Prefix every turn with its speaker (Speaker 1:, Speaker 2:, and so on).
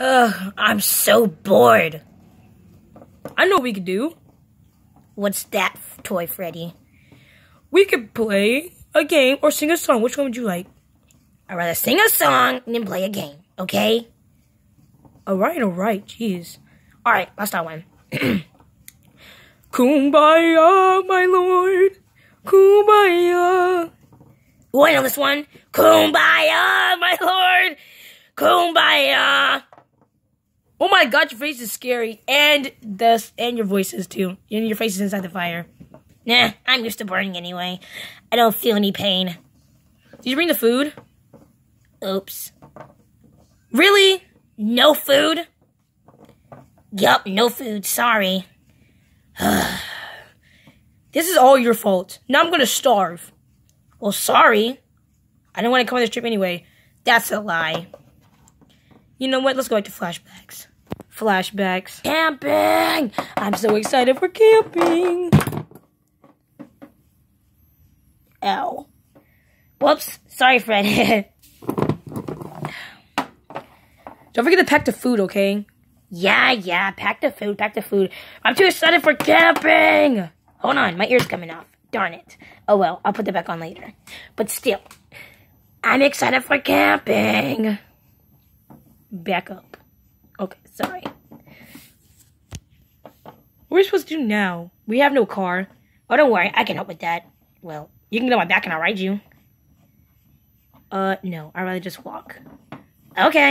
Speaker 1: Ugh, I'm so bored.
Speaker 2: I know what we could do.
Speaker 1: What's that, Toy Freddy?
Speaker 2: We could play a game or sing a song. Which one would you like?
Speaker 1: I'd rather sing a song than play a game, okay?
Speaker 2: Alright, alright, jeez.
Speaker 1: Alright, I'll start one.
Speaker 2: Kumbaya, my lord. Kumbaya.
Speaker 1: Ooh, I know this one. Kumbaya, my lord. Kumbaya.
Speaker 2: Oh my god, your face is scary. And the and your voice is too. And your face is inside the fire.
Speaker 1: Nah, I'm used to burning anyway. I don't feel any pain.
Speaker 2: Did you bring the food?
Speaker 1: Oops.
Speaker 2: Really?
Speaker 1: No food? Yup, no food. Sorry.
Speaker 2: this is all your fault. Now I'm gonna starve.
Speaker 1: Well, sorry.
Speaker 2: I didn't want to come on this trip anyway.
Speaker 1: That's a lie.
Speaker 2: You know what? Let's go back to flashbacks. Flashbacks.
Speaker 1: Camping!
Speaker 2: I'm so excited for camping.
Speaker 1: Ow. Whoops. Sorry, Fred.
Speaker 2: Don't forget to pack the food, okay?
Speaker 1: Yeah, yeah. Pack the food, pack the food. I'm too excited for camping! Hold on, my ear's coming off. Darn it. Oh well, I'll put that back on later. But still, I'm excited for camping.
Speaker 2: Back up. Okay, sorry. What are we supposed to do now? We have no car.
Speaker 1: Oh, don't worry. I can help with that. Well, you can get on my back and I'll ride you.
Speaker 2: Uh, no. I'd rather just walk.
Speaker 1: Okay.